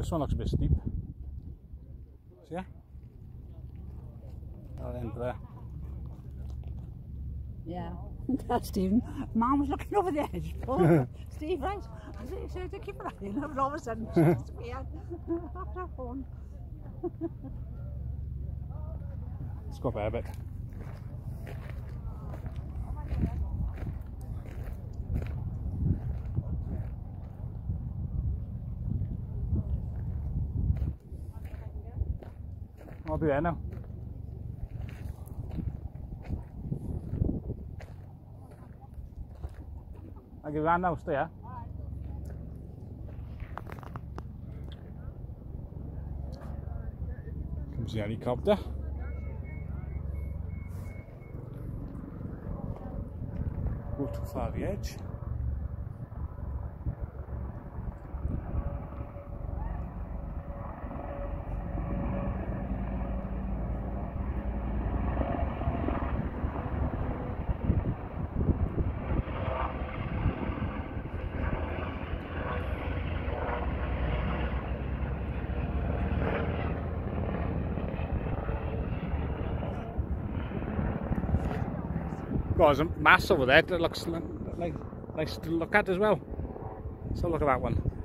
Dus zondags best diep. Zie je? Daar rent eh, er. Ja, dat is Steven. Mom was looking over the edge. Oh, Steve, right? I said, so to keep running. And all of a sudden, she's disappeared. After her phone. Let's go for a bit. I'll byw enw. now. I'll give that now, Comes the helicopter. Go too far the edge. well, there's a mass over there that looks nice to look at as well. So look at that one.